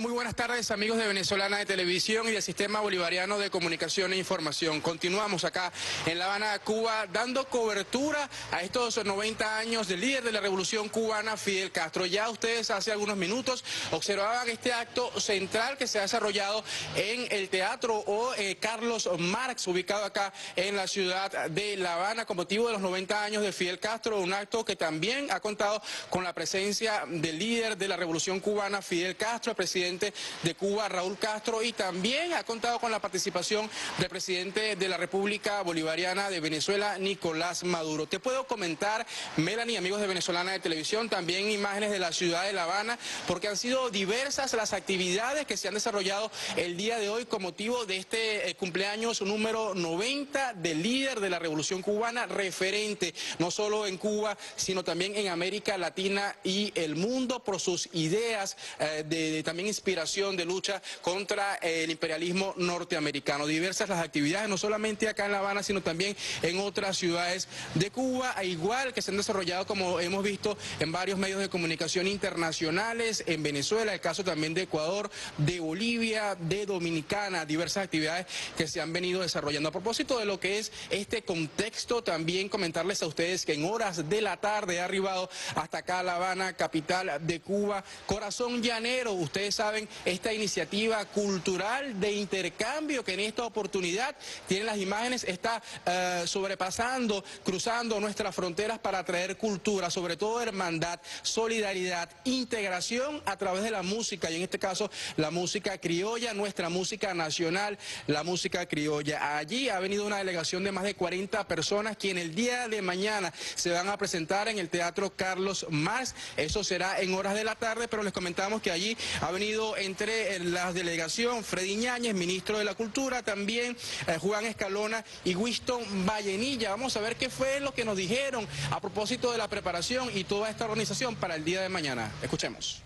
Muy buenas tardes amigos de Venezolana de Televisión y del Sistema Bolivariano de Comunicación e Información. Continuamos acá en La Habana, Cuba, dando cobertura a estos 90 años del líder de la Revolución Cubana, Fidel Castro. Ya ustedes hace algunos minutos observaban este acto central que se ha desarrollado en el Teatro o eh, Carlos Marx, ubicado acá en la ciudad de La Habana, con motivo de los 90 años de Fidel Castro, un acto que también ha contado con la presencia del líder de la Revolución Cubana, Fidel Castro, presidente de Cuba, Raúl Castro, y también ha contado con la participación del presidente de la República Bolivariana de Venezuela, Nicolás Maduro. Te puedo comentar, Melanie, amigos de Venezolana de Televisión, también imágenes de la ciudad de La Habana, porque han sido diversas las actividades que se han desarrollado el día de hoy con motivo de este eh, cumpleaños número 90 del líder de la Revolución Cubana, referente no solo en Cuba, sino también en América Latina y el mundo por sus ideas eh, de también inspiración de lucha contra el imperialismo norteamericano. Diversas las actividades, no solamente acá en La Habana, sino también en otras ciudades de Cuba, a igual que se han desarrollado, como hemos visto, en varios medios de comunicación internacionales, en Venezuela, el caso también de Ecuador, de Bolivia, de Dominicana, diversas actividades que se han venido desarrollando. A propósito de lo que es este contexto, también comentarles a ustedes que en horas de la tarde ha arribado hasta acá La Habana, capital de Cuba, corazón llanero, ustedes saben, esta iniciativa cultural de intercambio que en esta oportunidad, tienen las imágenes, está eh, sobrepasando, cruzando nuestras fronteras para traer cultura, sobre todo hermandad, solidaridad, integración a través de la música, y en este caso la música criolla, nuestra música nacional, la música criolla. Allí ha venido una delegación de más de 40 personas que en el día de mañana se van a presentar en el Teatro Carlos Marx. Eso será en horas de la tarde, pero les comentamos que allí ha venido entre la delegación Freddy Ñáñez, ministro de la Cultura, también eh, Juan Escalona y Winston Vallenilla. Vamos a ver qué fue lo que nos dijeron a propósito de la preparación y toda esta organización para el día de mañana. Escuchemos.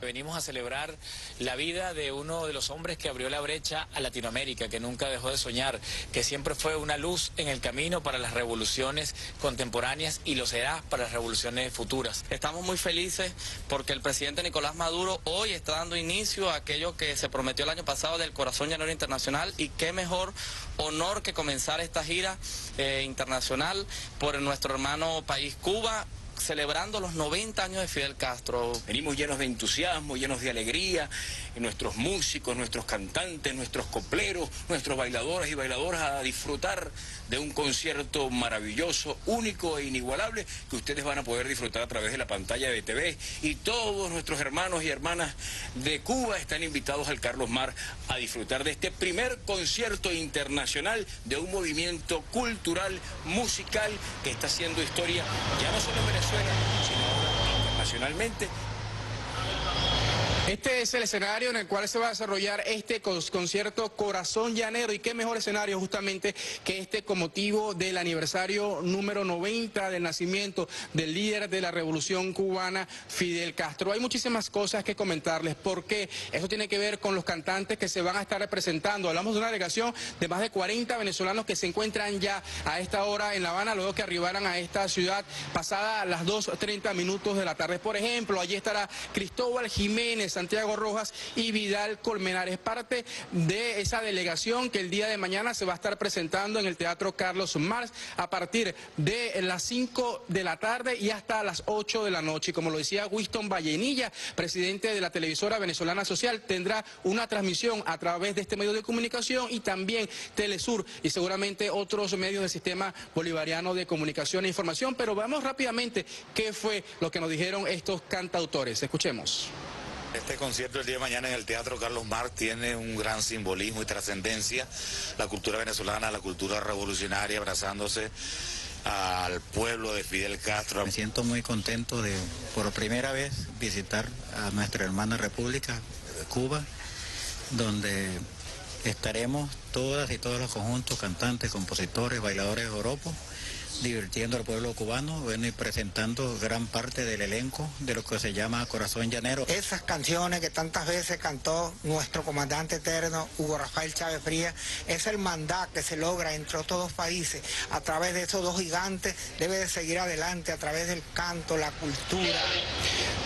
Venimos a celebrar la vida de uno de los hombres que abrió la brecha a Latinoamérica, que nunca dejó de soñar, que siempre fue una luz en el camino para las revoluciones contemporáneas y lo será para las revoluciones futuras. Estamos muy felices porque el presidente Nicolás Maduro hoy está dando inicio a aquello que se prometió el año pasado del Corazón Llanero Internacional y qué mejor honor que comenzar esta gira eh, internacional por nuestro hermano país Cuba celebrando los 90 años de Fidel Castro. Venimos llenos de entusiasmo, llenos de alegría, nuestros músicos, nuestros cantantes, nuestros copleros, nuestros bailadores y bailadoras a disfrutar de un concierto maravilloso, único e inigualable que ustedes van a poder disfrutar a través de la pantalla de TV y todos nuestros hermanos y hermanas de Cuba están invitados al Carlos Mar a disfrutar de este primer concierto internacional de un movimiento cultural, musical que está haciendo historia ya no solo en Venezuela, sino internacionalmente este es el escenario en el cual se va a desarrollar este concierto Corazón Llanero y qué mejor escenario justamente que este con motivo del aniversario número 90 del nacimiento del líder de la revolución cubana Fidel Castro. Hay muchísimas cosas que comentarles porque eso tiene que ver con los cantantes que se van a estar representando. Hablamos de una delegación de más de 40 venezolanos que se encuentran ya a esta hora en La Habana luego que arribaran a esta ciudad pasada las 2.30 minutos de la tarde. Por ejemplo, allí estará Cristóbal Jiménez, Santiago Rojas y Vidal Colmenares. Parte de esa delegación que el día de mañana se va a estar presentando en el Teatro Carlos Marx a partir de las 5 de la tarde y hasta las 8 de la noche. Como lo decía Winston Vallenilla, presidente de la televisora venezolana social, tendrá una transmisión a través de este medio de comunicación y también Telesur y seguramente otros medios del sistema bolivariano de comunicación e información. Pero vamos rápidamente qué fue lo que nos dijeron estos cantautores. Escuchemos. Este concierto el día de mañana en el Teatro Carlos Marx tiene un gran simbolismo y trascendencia. La cultura venezolana, la cultura revolucionaria abrazándose al pueblo de Fidel Castro. Me siento muy contento de por primera vez visitar a nuestra hermana República, Cuba, donde estaremos todas y todos los conjuntos, cantantes, compositores, bailadores de Europa divirtiendo al pueblo cubano, y presentando gran parte del elenco de lo que se llama Corazón Llanero. Esas canciones que tantas veces cantó nuestro comandante eterno, Hugo Rafael Chávez Frías, es el mandato que se logra entre los países a través de esos dos gigantes, debe de seguir adelante a través del canto, la cultura.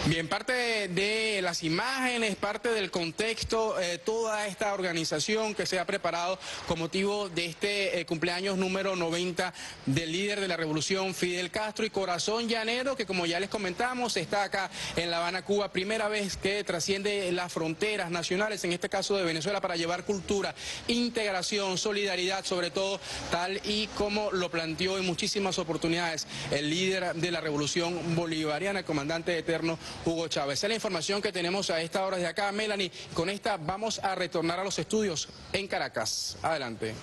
Bien, parte de las imágenes, parte del contexto, eh, toda esta organización que se ha preparado con motivo de este eh, cumpleaños número 90 del líder de la revolución Fidel Castro y Corazón Llanero, que como ya les comentamos, está acá en La Habana, Cuba, primera vez que trasciende las fronteras nacionales, en este caso de Venezuela, para llevar cultura, integración, solidaridad, sobre todo tal y como lo planteó en muchísimas oportunidades el líder de la revolución bolivariana, comandante eterno Hugo Chávez. Esa es la información que tenemos a esta hora de acá, Melanie. Con esta vamos a retornar a los estudios en Caracas. Adelante.